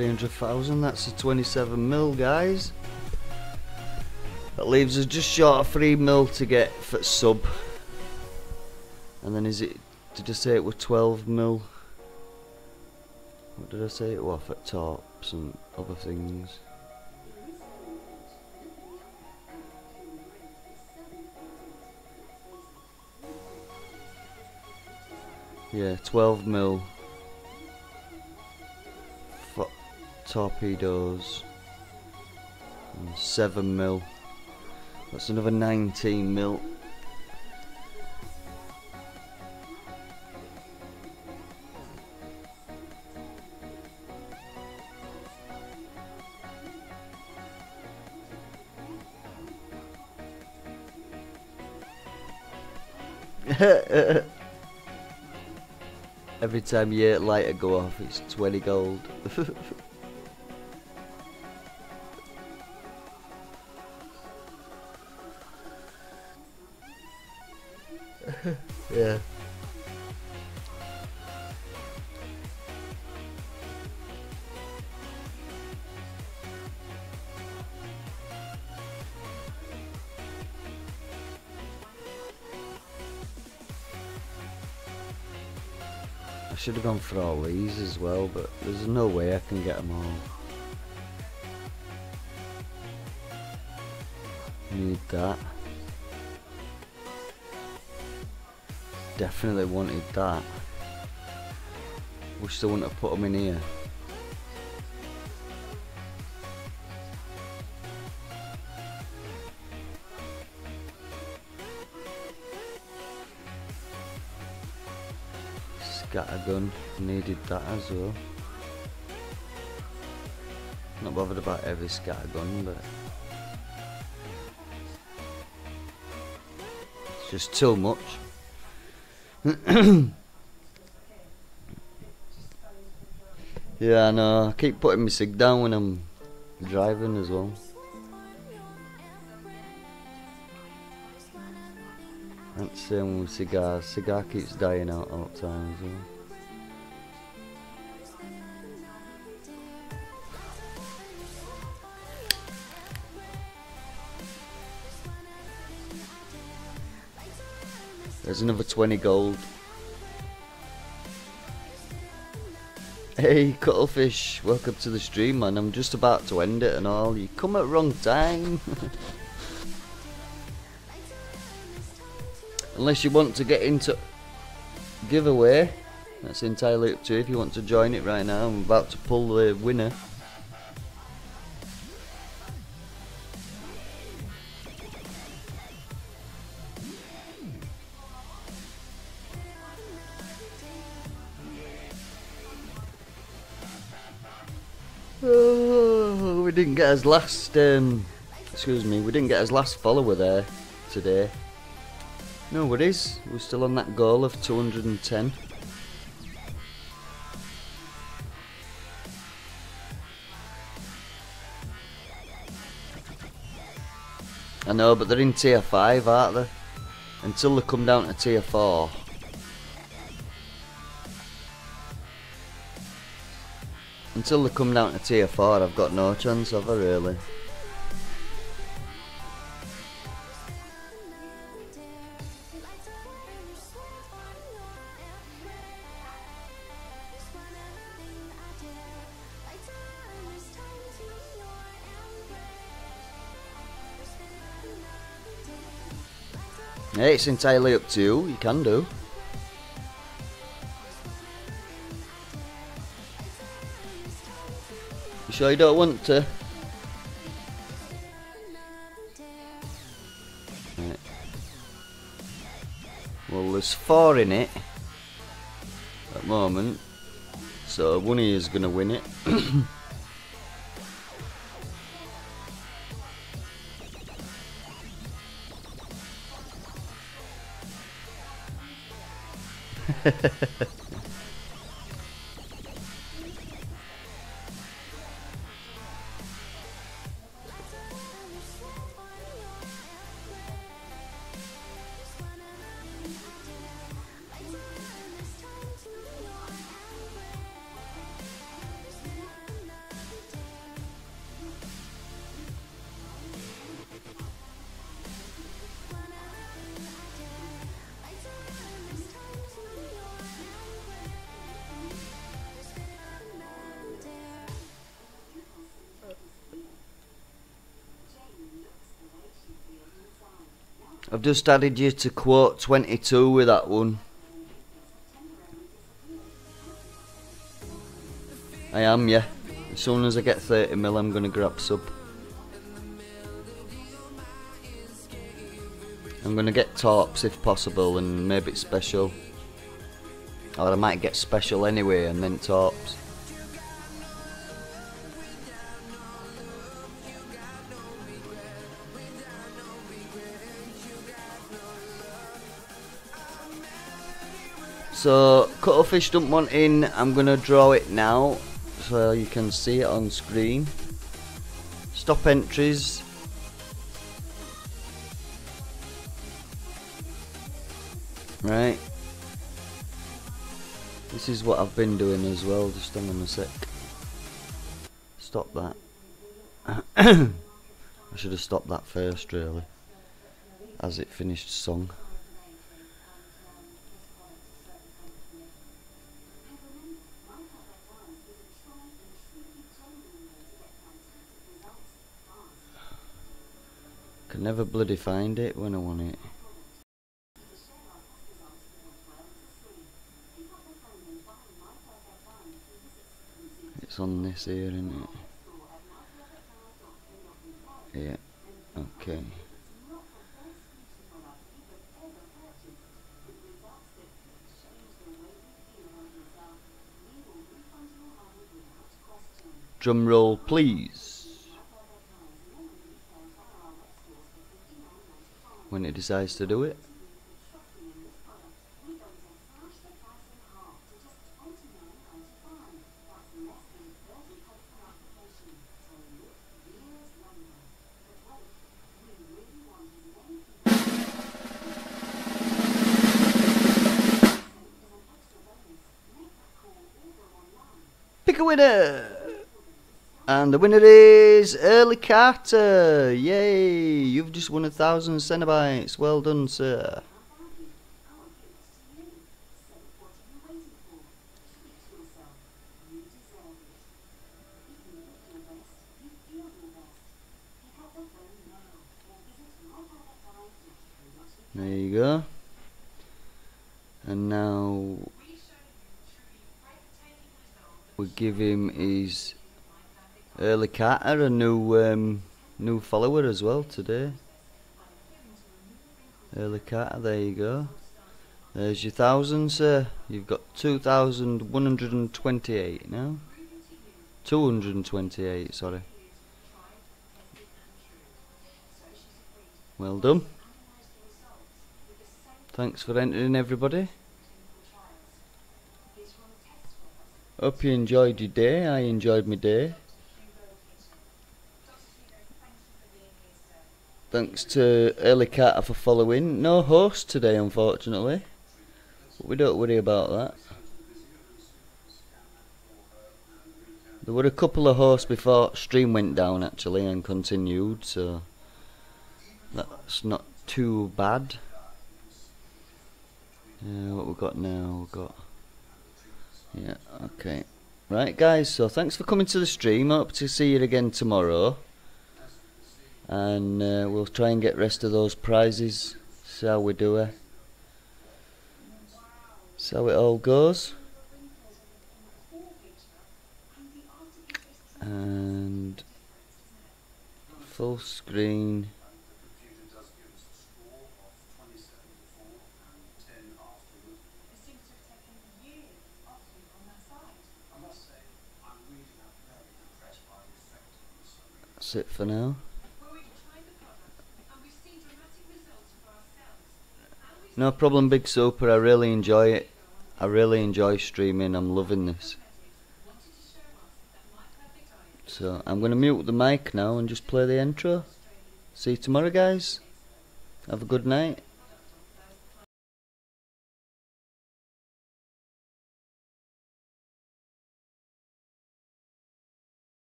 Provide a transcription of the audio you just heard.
There's 300,000. That's a 27 mil, guys. That leaves us just short of 3 mil to get for sub. And then is it, did I say it was 12 mil? What did I say it was at tops and other things? Yeah, 12 mil torpedoes and 7 mil. That's another 19 mil. Every time you hear lighter go off, it's 20 gold. yeah. I should have gone for all these as well, but there's no way I can get them all. Need that. Definitely wanted that. Wish they wouldn't have put them in here. Scattergun, needed that as well. Not bothered about every scattergun, but it's just too much. yeah, I know. Uh, I keep putting my cig down when I'm driving as well. That's the same with cigars. Cigar keeps dying out all the time as well. There's another 20 gold. Hey, Cuttlefish, welcome to the stream, man. I'm just about to end it and all. You come at wrong time. Unless you want to get into giveaway, that's entirely up to you. If you want to join it right now, I'm about to pull the winner. Get his last, um, excuse me, we didn't get his last follower there today. No worries, we're still on that goal of 210. I know, but they're in tier 5, aren't they? Until they come down to tier 4. Until they come down to tier 4, I've got no chance of it, really. It's entirely up to you. You can do. You sure you don't want to? Right. Well, there's four in it at the moment, so one of you is going to win it. I've just added you to quote 22 with that one. I am, yeah. As soon as I get 30 mil, I'm gonna grab sub. I'm gonna get tops if possible and maybe it's special. Or I might get special anyway and then tops. So, cuttlefish don't want in, I'm gonna draw it now so you can see it on screen. Stop entries. Right. This is what I've been doing as well, just hang on a sec. Stop that. I should have stopped that first really. As it finished song. Can never bloody find it when I want it. It's on this here, isn't it? Yeah, okay. Drum roll, please. When it decides to do it. And the winner is Early Carter. Yay! You've just won a thousand Cenobites. Well done, sir. There you go. And now we give him his Early Carter, a new um, new follower as well today. Early Carter, there you go. There's your thousand, sir. You've got 2,128 now. 228, sorry. Well done. Thanks for entering, everybody. Hope you enjoyed your day. I enjoyed my day. Thanks to Early Carter for following. No host today, unfortunately. But we don't worry about that. There were a couple of hosts before stream went down actually and continued, so that's not too bad. Yeah, what we got now? We've got yeah, okay. Right, guys. So thanks for coming to the stream. Hope to see you again tomorrow and uh, we'll try and get rest of those prizes. See how we do it. See how it all goes. And full screen. That's it for now. No problem, Big Super. I really enjoy it. I really enjoy streaming. I'm loving this. So I'm going to mute the mic now and just play the intro. See you tomorrow, guys. Have a good night.